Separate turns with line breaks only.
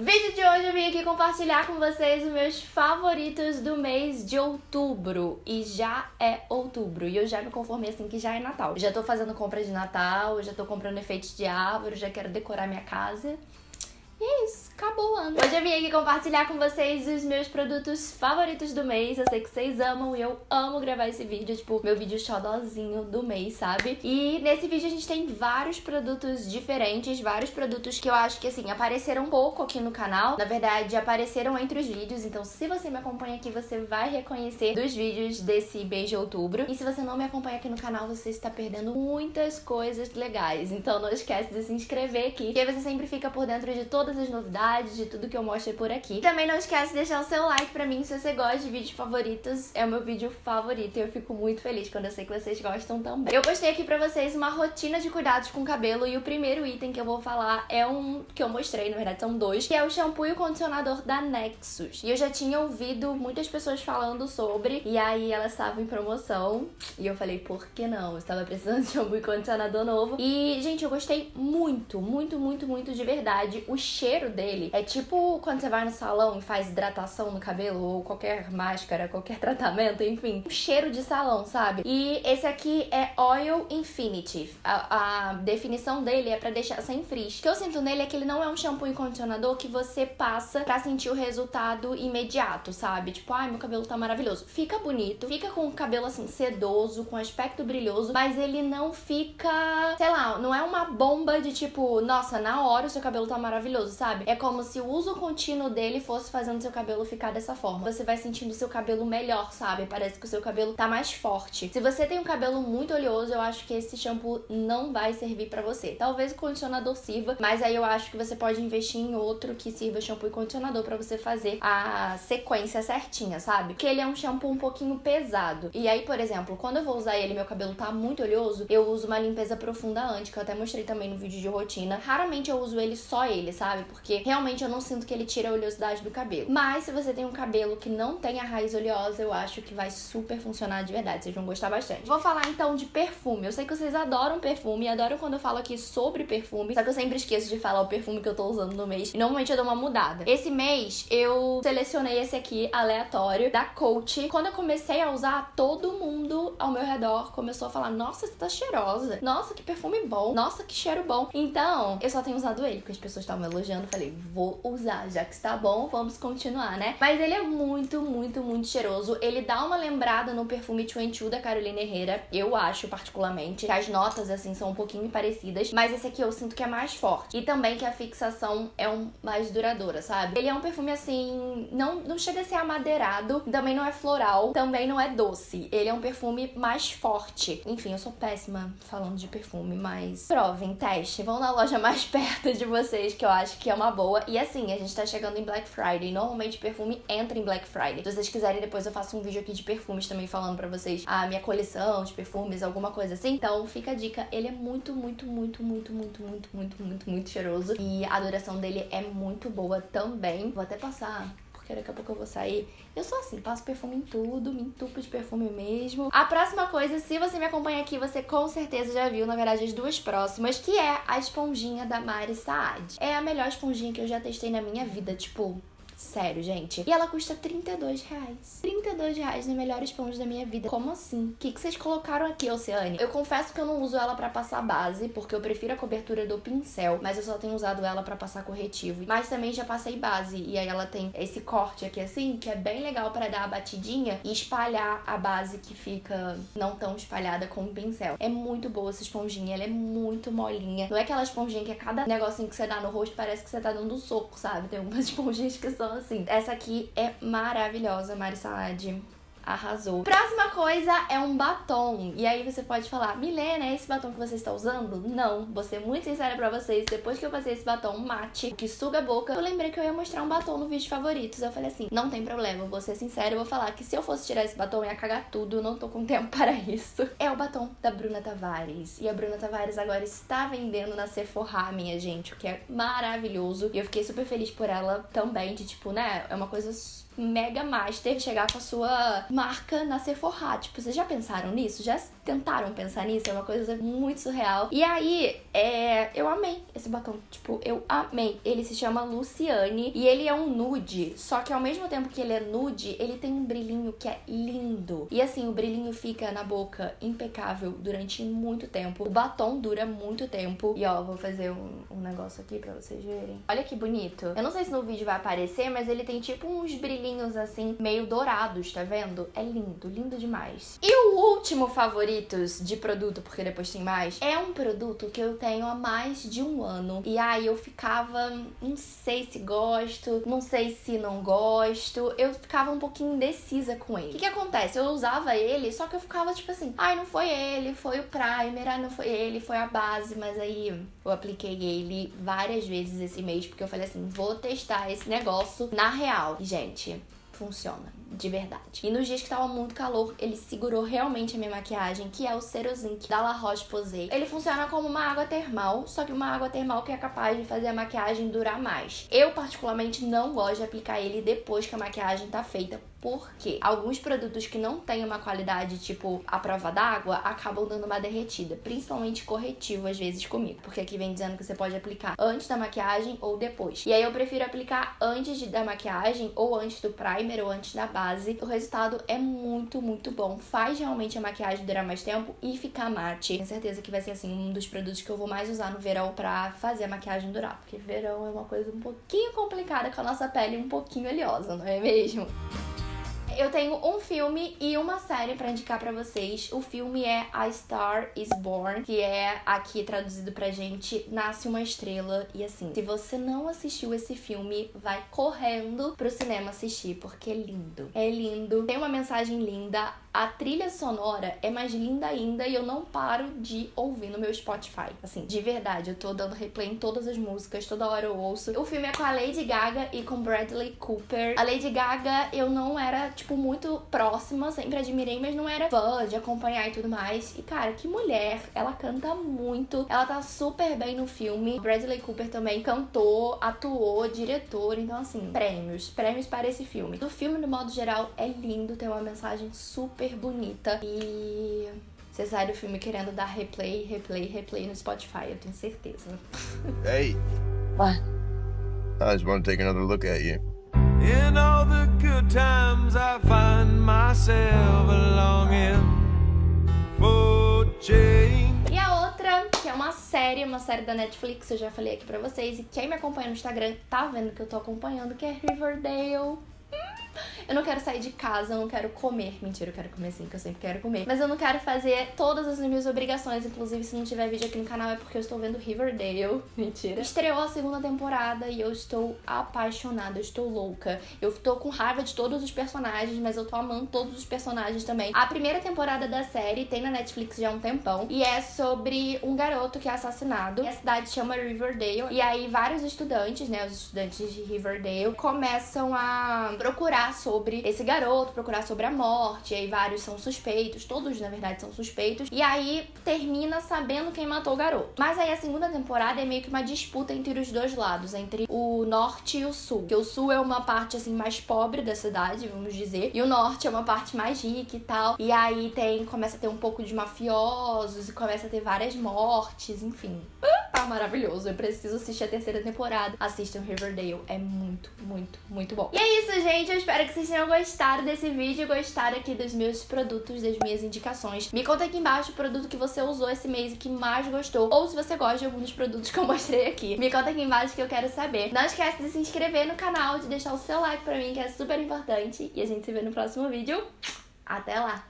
Vídeo de hoje eu vim aqui compartilhar com vocês os meus favoritos do mês de outubro. E já é outubro. E eu já me conformei assim que já é Natal. Já tô fazendo compra de Natal, já tô comprando efeitos de árvore, já quero decorar minha casa. E é isso, acabou o ano. Hoje eu vim aqui compartilhar com vocês os meus produtos favoritos do mês. Eu sei que vocês amam e eu amo gravar esse vídeo, tipo, meu vídeo xodozinho do mês, sabe? E nesse vídeo a gente tem vários produtos diferentes, vários produtos que eu acho que, assim, apareceram pouco aqui no canal. Na verdade, apareceram entre os vídeos, então se você me acompanha aqui, você vai reconhecer dos vídeos desse mês de outubro. E se você não me acompanha aqui no canal, você está perdendo muitas coisas legais. Então não esquece de se inscrever aqui, que aí você sempre fica por dentro de todas todas as novidades, de tudo que eu mostro por aqui. Também não esquece de deixar o seu like pra mim se você gosta de vídeos favoritos. É o meu vídeo favorito e eu fico muito feliz quando eu sei que vocês gostam também. Eu postei aqui pra vocês uma rotina de cuidados com o cabelo e o primeiro item que eu vou falar é um que eu mostrei, na verdade são dois, que é o shampoo e o condicionador da Nexus. E eu já tinha ouvido muitas pessoas falando sobre, e aí ela estava em promoção, e eu falei, por que não? Eu estava precisando de shampoo e condicionador novo. E, gente, eu gostei muito, muito, muito, muito de verdade. O cheiro dele é tipo quando você vai no salão e faz hidratação no cabelo, ou qualquer máscara, qualquer tratamento, enfim. Um cheiro de salão, sabe? E esse aqui é Oil Infinity. A, a definição dele é para deixar sem frizz. O que eu sinto nele é que ele não é um shampoo e condicionador que você passa pra sentir o resultado imediato, sabe? Tipo, ai, meu cabelo tá maravilhoso. Fica bonito, fica com o cabelo assim sedoso, com aspecto brilhoso, mas ele não fica, sei lá, não é uma bomba de tipo, nossa, na hora o seu cabelo tá maravilhoso sabe? É como se o uso contínuo dele fosse fazendo seu cabelo ficar dessa forma. Você vai sentindo seu cabelo melhor, sabe? Parece que o seu cabelo tá mais forte. Se você tem um cabelo muito oleoso, eu acho que esse shampoo não vai servir para você. Talvez o condicionador sirva, mas aí eu acho que você pode investir em outro que sirva shampoo e condicionador para você fazer a sequência certinha, sabe? Porque ele é um shampoo um pouquinho pesado. E aí, por exemplo, quando eu vou usar ele, meu cabelo tá muito oleoso, eu uso uma limpeza profunda antes, que eu até mostrei também no vídeo de rotina. Raramente eu uso ele só ele, sabe? Porque realmente eu não sinto que ele tira a oleosidade do cabelo. Mas se você tem um cabelo que não tem a raiz oleosa, eu acho que vai super funcionar de verdade, vocês vão gostar bastante. Vou falar então de perfume. Eu sei que vocês adoram perfume, adoram quando eu falo aqui sobre perfume, só que eu sempre esqueço de falar o perfume que eu tô usando no mês. E normalmente eu dou uma mudada. Esse mês eu selecionei esse aqui aleatório da Coach. Quando eu comecei a usar, todo mundo ao meu redor começou a falar: "Nossa, você tá cheirosa. Nossa, que perfume bom. Nossa, que cheiro bom". Então, eu só tenho usado ele porque as pessoas estavam elogiando usando, falei, vou usar, já que está bom, vamos continuar, né? Mas ele é muito, muito, muito cheiroso. Ele dá uma lembrada no perfume 22 da Carolina Herrera, eu acho particularmente, as notas assim são um pouquinho parecidas, mas esse aqui eu sinto que é mais forte. E também que a fixação é um mais duradoura, sabe? Ele é um perfume assim, não, não chega a ser amadeirado, também não é floral, também não é doce. Ele é um perfume mais forte. Enfim, eu sou péssima falando de perfume, mas provem, teste, vão na loja mais perto de vocês que eu acho que é uma boa. E assim, a gente tá chegando em Black Friday. Normalmente perfume entra em Black Friday. Se vocês quiserem, depois eu faço um vídeo aqui de perfumes também falando pra vocês a minha coleção de perfumes, alguma coisa assim. Então fica a dica. Ele é muito, muito, muito, muito, muito, muito, muito, muito, muito cheiroso. E a duração dele é muito boa também. Vou até passar porque daqui a pouco eu vou sair. Eu sou assim, passo perfume em tudo, me entupo de perfume mesmo. A próxima coisa, se você me acompanha aqui, você com certeza já viu, na verdade, as duas próximas, que é a esponjinha da Mari Saad. É a melhor esponjinha que eu já testei na minha vida, tipo, Sério, gente. E ela custa 32 reais. 32 reais na melhor esponja da minha vida. Como assim? O que, que vocês colocaram aqui, Oceane? Eu confesso que eu não uso ela para passar base, porque eu prefiro a cobertura do pincel, mas eu só tenho usado ela para passar corretivo. Mas também já passei base, e aí ela tem esse corte aqui assim, que é bem legal para dar a batidinha e espalhar a base que fica não tão espalhada com o pincel. É muito boa essa esponjinha, ela é muito molinha. Não é aquela esponjinha que a cada negocinho que você dá no rosto parece que você tá dando um soco, sabe? Tem algumas esponjinhas que são então, assim, essa aqui é maravilhosa, Mari Saad. Arrasou. Próxima coisa é um batom. E aí você pode falar, Milena, é esse batom que você está usando? Não. Vou ser muito sincera pra vocês. Depois que eu passei esse batom mate, que suga a boca, eu lembrei que eu ia mostrar um batom no vídeo favoritos. Eu falei assim, não tem problema, vou ser sincera. Eu vou falar que se eu fosse tirar esse batom, ia cagar tudo. Eu não tô com tempo para isso. É o batom da Bruna Tavares. E a Bruna Tavares agora está vendendo na Sephora, minha gente. O que é maravilhoso. E eu fiquei super feliz por ela também. De tipo, né, é uma coisa mega master chegar com a sua marca na Sephora. Tipo, vocês já pensaram nisso? Já tentaram pensar nisso? É uma coisa muito surreal. E aí, É, eu amei esse batom. Tipo, eu amei. Ele se chama Luciane e ele é um nude. Só que ao mesmo tempo que ele é nude, ele tem um brilhinho que é lindo. E assim, o brilhinho fica na boca impecável durante muito tempo. O batom dura muito tempo. E ó, vou fazer um, um negócio aqui pra vocês verem. Olha que bonito. Eu não sei se no vídeo vai aparecer, mas ele tem tipo uns brilhinhos assim, meio dourados, tá vendo? É lindo, lindo demais. E o último favoritos de produto, porque depois tem mais, é um produto que eu tenho há mais de um ano. E aí eu ficava, não sei se gosto, não sei se não gosto. Eu ficava um pouquinho indecisa com ele. O que, que acontece? Eu usava ele, só que eu ficava tipo assim, ai, não foi ele, foi o primer, ai, não foi ele, foi a base, mas aí eu apliquei ele várias vezes esse mês, porque eu falei assim, vou testar esse negócio na real. E, gente, funciona de verdade. E nos dias que tava muito calor, ele segurou realmente a minha maquiagem, que é o Cerozinc da La Roche-Posay. Ele funciona como uma água termal, só que uma água termal que é capaz de fazer a maquiagem durar mais. Eu, particularmente, não gosto de aplicar ele depois que a maquiagem tá feita, porque alguns produtos que não têm uma qualidade tipo a prova d'água acabam dando uma derretida, principalmente corretivo às vezes comigo, porque aqui vem dizendo que você pode aplicar antes da maquiagem ou depois. E aí eu prefiro aplicar antes da maquiagem ou antes do primer ou antes da base. O resultado é muito, muito bom. Faz realmente a maquiagem durar mais tempo e ficar mate. Tenho certeza que vai ser assim um dos produtos que eu vou mais usar no verão pra fazer a maquiagem durar, porque verão é uma coisa um pouquinho complicada com a nossa pele um pouquinho oleosa, não é mesmo? Eu tenho um filme e uma série para indicar para vocês. O filme é A Star is Born, que é aqui traduzido pra gente Nasce uma Estrela. E assim, se você não assistiu esse filme, vai correndo pro cinema assistir, porque é lindo. É lindo, tem uma mensagem linda. A trilha sonora é mais linda ainda e eu não paro de ouvir no meu Spotify. Assim, de verdade, eu tô dando replay em todas as músicas, toda hora eu ouço. O filme é com a Lady Gaga e com Bradley Cooper. A Lady Gaga eu não era, tipo, muito próxima, sempre admirei, mas não era fã de acompanhar e tudo mais. E cara, que mulher! Ela canta muito, ela tá super bem no filme. Bradley Cooper também cantou, atuou, diretor, então assim, prêmios, prêmios para esse filme. O filme, no modo geral, é lindo, tem uma mensagem super bonita e você sai do filme querendo dar replay, replay, replay no Spotify, eu tenho certeza.
Hey,
What?
I just want to take another look at you.
In all the good times, I find myself longing for change.
E a outra, que é uma série, uma série da Netflix, eu já falei aqui pra vocês, e quem me acompanha no Instagram tá vendo que eu tô acompanhando, que é Riverdale. Eu não quero sair de casa, eu não quero comer. Mentira, eu quero comer sim, que eu sempre quero comer. Mas eu não quero fazer todas as minhas obrigações. Inclusive, se não tiver vídeo aqui no canal é porque eu estou vendo Riverdale. Mentira. Estreou a segunda temporada e eu estou apaixonada, eu estou louca. Eu tô com raiva de todos os personagens, mas eu tô amando todos os personagens também. A primeira temporada da série tem na Netflix já há um tempão e é sobre um garoto que é assassinado. E a cidade chama Riverdale. E aí, vários estudantes, né, os estudantes de Riverdale, começam a procurar sobre esse garoto, procurar sobre a morte. E aí vários são suspeitos, todos na verdade são suspeitos. E aí termina sabendo quem matou o garoto. Mas aí a segunda temporada é meio que uma disputa entre os dois lados, entre o norte e o sul. Que o sul é uma parte assim mais pobre da cidade, vamos dizer, e o norte é uma parte mais rica e tal. E aí tem começa a ter um pouco de mafiosos e começa a ter várias mortes, enfim. Tá maravilhoso. Eu preciso assistir a terceira temporada. Assistam Riverdale. É muito, muito, muito bom. E é isso, gente. Eu espero que vocês tenham gostado desse vídeo, gostado aqui dos meus produtos, das minhas indicações. Me conta aqui embaixo o produto que você usou esse mês e que mais gostou. Ou se você gosta de algum dos produtos que eu mostrei aqui. Me conta aqui embaixo que eu quero saber. Não esquece de se inscrever no canal, de deixar o seu like pra mim, que é super importante. E a gente se vê no próximo vídeo. Até lá!